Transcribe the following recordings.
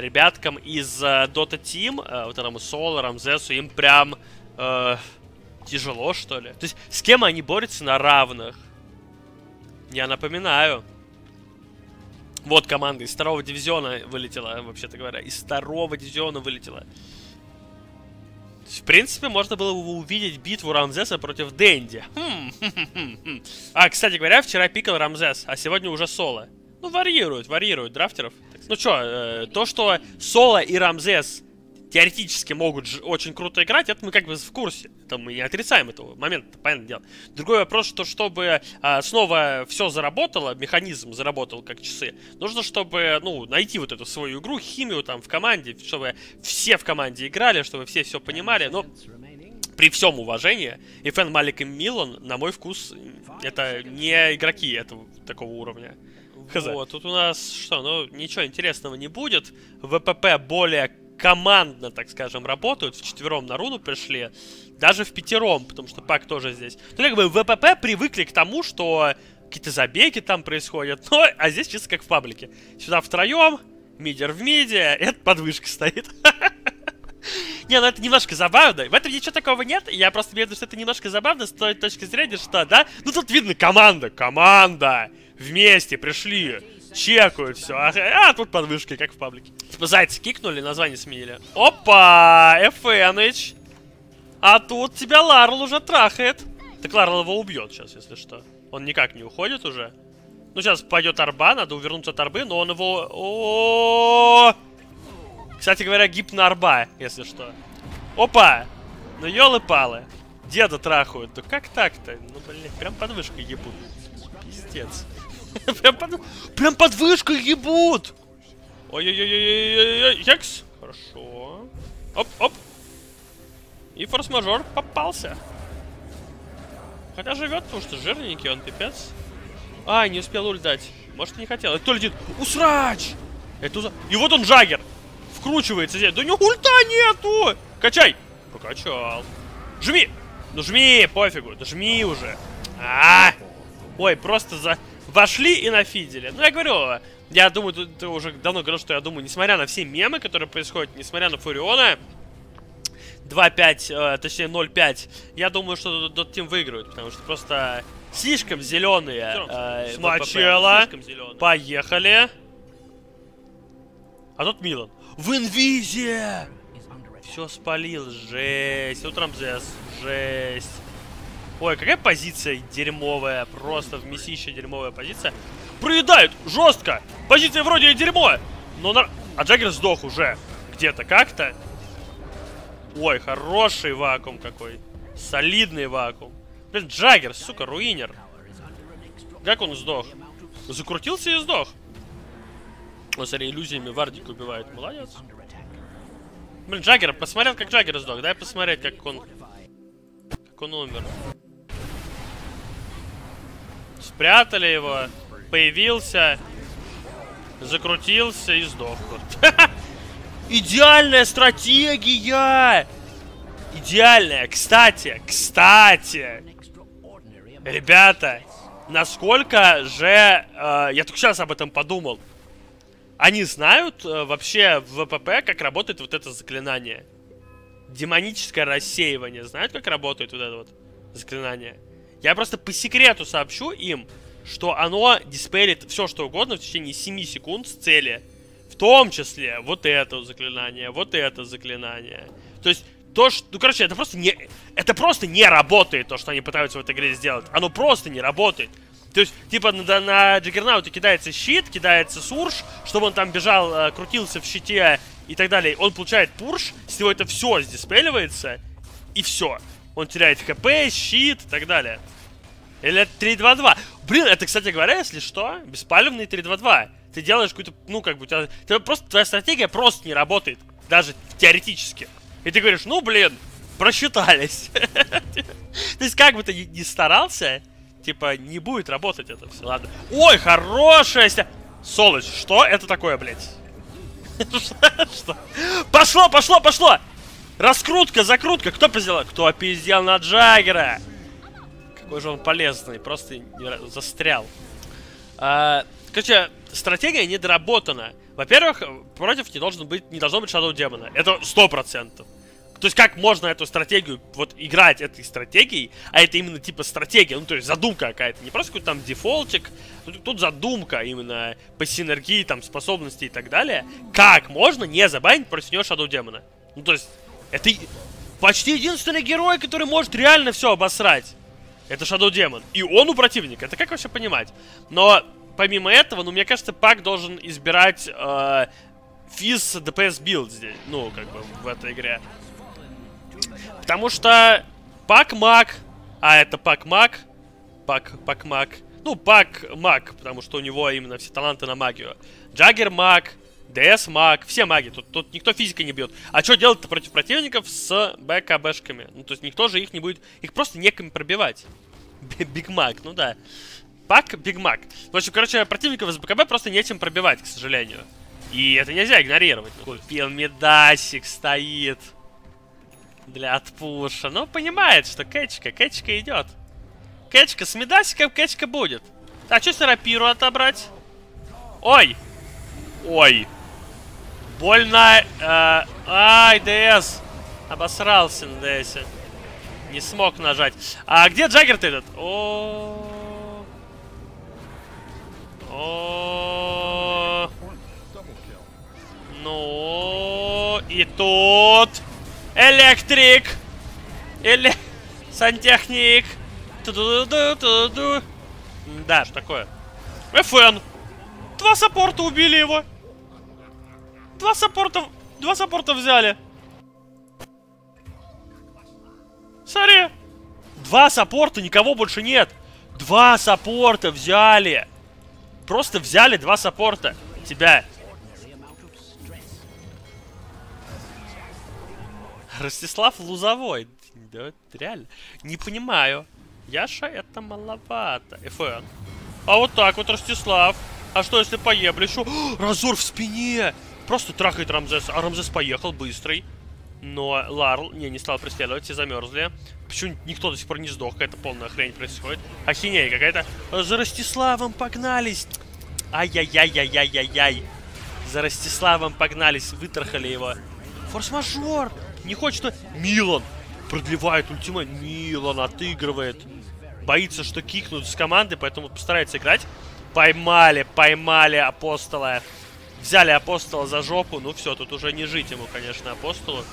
ребяткам из uh, Dota Team, uh, вот этому Соло, Рамзесу, им прям uh, тяжело, что ли. То есть, с кем они борются на равных? Я напоминаю. Вот команда из второго дивизиона вылетела, вообще-то говоря. Из второго дивизиона вылетела. В принципе, можно было увидеть битву Рамзеса против Дэнди. Хм, хм, хм, а, кстати говоря, вчера пикал Рамзес, а сегодня уже Соло. Ну, варьируют, варьируют драфтеров. Ну что, э, то, что Соло и Рамзес теоретически могут же очень круто играть, это мы как бы в курсе. Это мы не отрицаем этого момента, понятное дело. Другой вопрос, что чтобы а, снова все заработало, механизм заработал как часы, нужно, чтобы, ну, найти вот эту свою игру, химию там в команде, чтобы все в команде играли, чтобы все все понимали, но при всем уважении, и Фэн Малик и Милан, на мой вкус, это не игроки этого такого уровня. Хз. Вот, тут у нас что, ну, ничего интересного не будет. ВПП более командно, так скажем, работают. В четвером на руну пришли. Даже в пятером, потому что Пак тоже здесь. Ну, как бы ВПП привыкли к тому, что какие-то забеги там происходят. Но, а здесь чисто как в паблике. Сюда втроем, мидер в миде, это подвышка стоит. Не, ну это немножко забавно. В этом ничего такого нет. Я просто имею в виду, что это немножко забавно с той точки зрения, что, да? Ну тут видно команда, команда. Вместе пришли чекают все. А, а тут под вышкой, как в паблике. Типа зайцы кикнули, название сменили. Опа! FNH. А тут тебя Ларл уже трахает. Так Ларл его убьет сейчас, если что. Он никак не уходит уже. Ну, сейчас пойдет арба, надо увернуться от арбы, но он его... О -о -о -о! Кстати говоря, гип на арба, если что. Опа! Ну, елы-палы. Деда трахают. Да как так-то? Ну, блин, прям под вышкой ебут. Пиздец. прям, под, прям под вышкой ебут! Ой-ой-ой-ой-ой-ой, Хекс. Хорошо. Оп-оп. И форс-мажор попался. Хотя живет, потому что жирненький он, пипец. А, не успел ульт дать. Может, не хотел. Это летит? Усрач! Это уза... И вот он, Джаггер. Вкручивается здесь. Да у него ульта нету! Качай! Покачал. Жми! Ну жми, пофигу. Да жми уже. А, -а, -а. Ой, просто за вошли и нафидели. Ну, я говорю, я думаю, ты, ты уже давно говорил, что я думаю, несмотря на все мемы, которые происходят, несмотря на Фуриона, 2-5, э, точнее 0-5, я думаю, что Dot Team выиграют, потому что просто слишком зеленые. Э, Сначала. Поехали. А тут Милан. В инвизе! Все спалил, жесть. Тут Рамзес, жесть. Ой, какая позиция дерьмовая. Просто вмесищая дерьмовая позиция. Проедают! Жестко! Позиция вроде дерьмо! Но на... А Джаггер сдох уже. Где-то как-то. Ой, хороший вакуум какой. Солидный вакуум. Блин, Джаггер, сука, руинер. Как он сдох? Закрутился и сдох. Он, смотри, иллюзиями Вардик убивает. Молодец. Блин, Джаггер, посмотрел, как Джаггер сдох. Дай посмотреть, как он... Как он умер. Спрятали его. Появился. Закрутился и сдох. Идеальная стратегия! Идеальная. Кстати, кстати. Ребята, насколько же... Э, я только сейчас об этом подумал. Они знают э, вообще в ВПП, как работает вот это заклинание. Демоническое рассеивание. Знают, как работает вот это вот заклинание? Я просто по секрету сообщу им, что оно диспелит все, что угодно в течение 7 секунд с цели. В том числе вот это заклинание, вот это заклинание. То есть, то, что... Ну, короче, это просто не... Это просто не работает, то, что они пытаются в этой игре сделать. Оно просто не работает. То есть, типа, на, на Джаггернауте кидается щит, кидается сурж, чтобы он там бежал, э, крутился в щите и так далее. Он получает пурш, с него это все сдиспеливается, и все он теряет хп, щит и так далее. Или это 3-2-2. Блин, это, кстати говоря, если что, беспалевный 3-2-2. Ты делаешь какую-то, ну, как бы, у тебя, просто, твоя стратегия просто не работает. Даже теоретически. И ты говоришь, ну, блин, просчитались. То есть, как бы ты ни старался, типа, не будет работать это все. Ладно. Ой, хорошая... Солоч, что это такое, блядь? Что? Пошло, пошло, пошло! Раскрутка, закрутка. Кто пиздел? Кто пиздел на Джаггера? Какой же он полезный. Просто застрял. А, короче, стратегия недоработана. Во-первых, против не должен быть, не должно быть Shadow демона. Это сто процентов. То есть как можно эту стратегию, вот играть этой стратегией, а это именно типа стратегия, ну то есть задумка какая-то, не просто какой-то там дефолтик, тут, тут задумка именно по синергии, там, способности и так далее. Как можно не забанить против него Shadow демона? Ну то есть, это почти единственный герой, который может реально все обосрать. Это Shadow Demon. И он у противника, это как вообще понимать? Но помимо этого, ну, мне кажется, Пак должен избирать э, физ DPS build здесь, ну, как бы, в этой игре. Потому что Пак маг, а это Пак маг, Пак, Пак маг, ну, Пак маг, потому что у него именно все таланты на магию. Джаггер маг, ДС маг, все маги, тут, тут никто физика не бьет. А что делать-то против противников с BKB шками? Ну, то есть никто же их не будет, их просто некому пробивать. Биг Маг, ну да. Пак, Биг Мак. В общем, короче, противников из БКБ просто нечем пробивать, к сожалению. И это нельзя игнорировать. Купил медасик, стоит. Для отпуша. Ну, понимает, что кэчка, кэчка идет. Кэчка, с медасиком кэчка будет. Так, что с рапиру отобрать? Ой! Ой! Больно... Э, ай, ДС! Обосрался на ДСе. Не смог нажать. А где Джаггер-то этот? О, -о, ну и тут электрик, эле, сантехник. Ту -ду -ду -ду -ду. Да, что такое? ФН. Два саппорта убили его. Два саппорта, два саппорта взяли. Смотри. Два саппорта, никого больше нет. Два саппорта взяли. Просто взяли два саппорта. Тебя. Ростислав Лузовой. Да, реально. Не понимаю. Яша это маловато. ФН. А вот так вот, Ростислав. А что, если поеблишу? Разор в спине! Просто трахает Рамзес. А Рамзес поехал быстрый. Но Ларл, не, не стал преследовать, все замерзли. Почему никто до сих пор не сдох? Какая-то полная хрень происходит. Ахинея какая-то. За Ростиславом погнались. Ай-яй-яй-яй-яй-яй-яй. За Ростиславом погнались, вытрахали его. Форс-мажор! Не хочет, что... Милан! Продлевает ультима. Милан отыгрывает. Боится, что кикнут с команды, поэтому постарается играть. Поймали, поймали Апостола. Взяли Апостола за жопу. Ну все, тут уже не жить ему, конечно, Апостолу.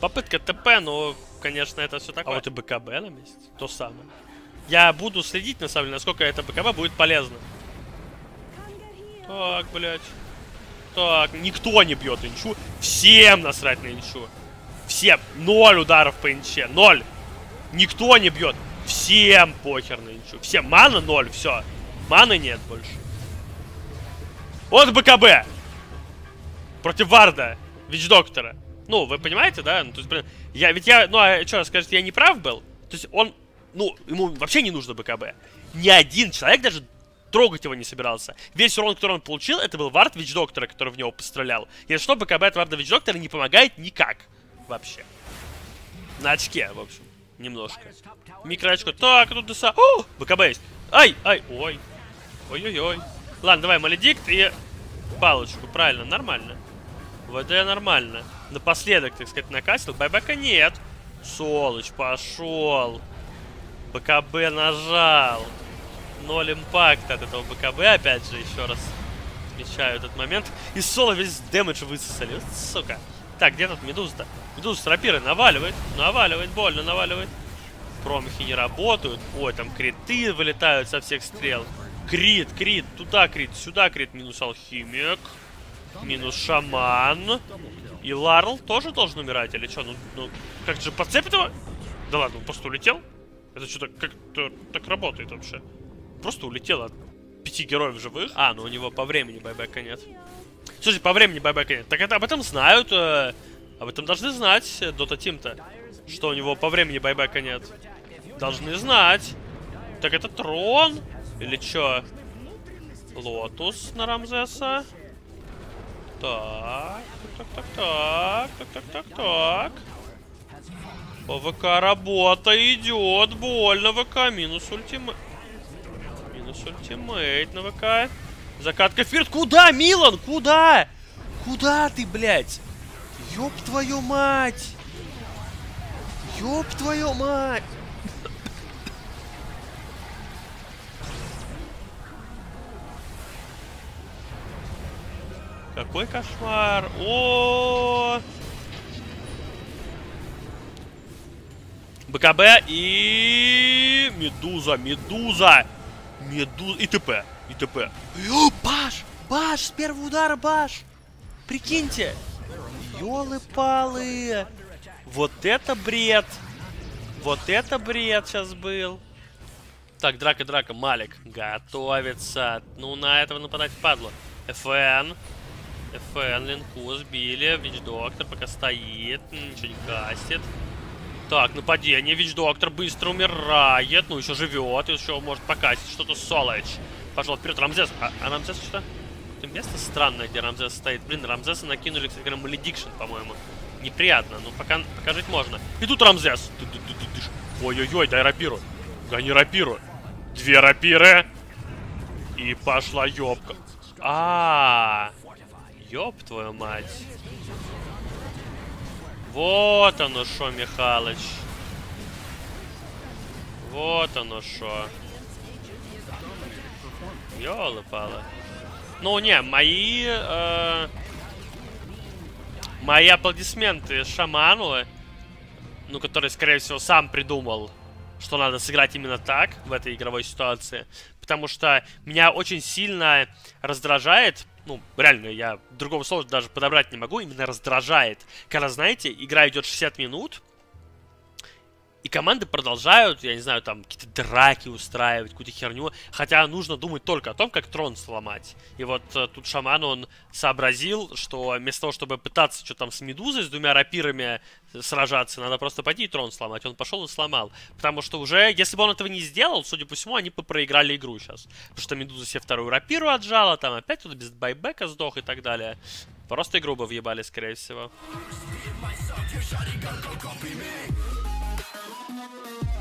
Попытка ТП, но, конечно, это все такое. А вот и БКБ на месте. То самое. Я буду следить, на самом деле, насколько это БКБ будет полезно. Так, блядь. Так, никто не бьет инчу. Всем насрать на инчу. Всем. Ноль ударов по инче. Ноль. Никто не бьет. Всем похер на инчу. Всем. Мана ноль, все. Маны нет больше. Вот БКБ. Против Варда. Вич-доктора. Ну, вы понимаете, да? Ну, то есть, блин, я, ведь я, ну, а что, скажете, я не прав был? То есть, он, ну, ему вообще не нужно БКБ. Ни один человек даже трогать его не собирался. Весь урон, который он получил, это был вард Вич-доктора, который в него пострелял. Если что, БКБ от варда Вич-доктора не помогает никак. Вообще. На очке, в общем. Немножко. Микроочко. Так, тут ДСА. О, БКБ есть. Ай, ай, ой. Ой-ой-ой. Ладно, давай маледикт и палочку. Правильно, нормально. ВД нормально. Напоследок, так сказать, накасил. Байбека нет. Солыч, пошел. БКБ нажал. Ноль импакта от этого БКБ, опять же, еще раз отмечаю этот момент. И соло весь дэмэдж высосали. Сука. Так, где тут Медуза-то? Медуза с рапирой наваливает. Наваливает, больно наваливает. Промахи не работают. Ой, там криты вылетают со всех стрел. Крит, крит, туда крит, сюда крит. Минус алхимик. Минус шаман. И Ларл тоже должен умирать, или что? Ну, ну как же подцепит его? Да ладно, он просто улетел? Это что-то как-то так работает вообще. Просто улетел от пяти героев живых. А, ну у него по времени байбека нет. Слушай, по времени байбека нет. Так это об этом знают. Э, об этом должны знать Dota Team-то. Что у него по времени байбека нет. Должны знать. Так это трон? Или чё? Lotus на Рамзеса. Так, так, так, так, так, так, так, так. По ВК работа идет. Больно ВК. Минус ультимейт. Минус ультимейт на ВК. Закатка вперед. Куда, Милан? Куда? Куда ты, блядь? Ёб твою мать! Ёб твою мать! Какой кошмар! О! БКБ и... Медуза, Медуза! Медуза... И ТП, и ТП. Баш! Баш! С первого удара Баш! Прикиньте! Ёлы-палы! Вот это бред! Вот это бред сейчас был! Так, драка, драка, Малик готовится. Ну, на этого нападать падло. ФН. ФН, линку сбили. Вич Доктор пока стоит. Ничего не кастит. Так, нападение. Вич Доктор быстро умирает. Ну, еще живет. Еще может покасить что-то Солоч. Пошел вперед. Рамзес. А, а Рамзес что? Это место странное, где Рамзес стоит. Блин, Рамзеса накинули, кстати говоря, Маледикшн, по-моему. Неприятно. Ну, пока, пока жить можно. И тут Рамзес. Ой-ой-ой, дай рапиру. Гони рапиру. Две рапиры. И пошла ёбка. -а, -а. Ёб твою мать. Вот оно что, Михалыч. Вот оно что. Ёлы-палы. Ну, не, мои... Э, мои аплодисменты шаману, ну, который, скорее всего, сам придумал что надо сыграть именно так в этой игровой ситуации. Потому что меня очень сильно раздражает, ну, реально, я другого слова даже подобрать не могу, именно раздражает. Когда, знаете, игра идет 60 минут, и команды продолжают, я не знаю, там какие-то драки устраивать, какую-то херню. Хотя нужно думать только о том, как трон сломать. И вот э, тут шаман, он сообразил, что вместо того, чтобы пытаться что там с медузой, с двумя рапирами сражаться, надо просто пойти и трон сломать. Он пошел и сломал. Потому что уже, если бы он этого не сделал, судя по всему, они бы проиграли игру сейчас. Потому что медуза себе вторую рапиру отжала, там опять тут без байбека сдох и так далее. Просто игру бы въебали, скорее всего. Thank you.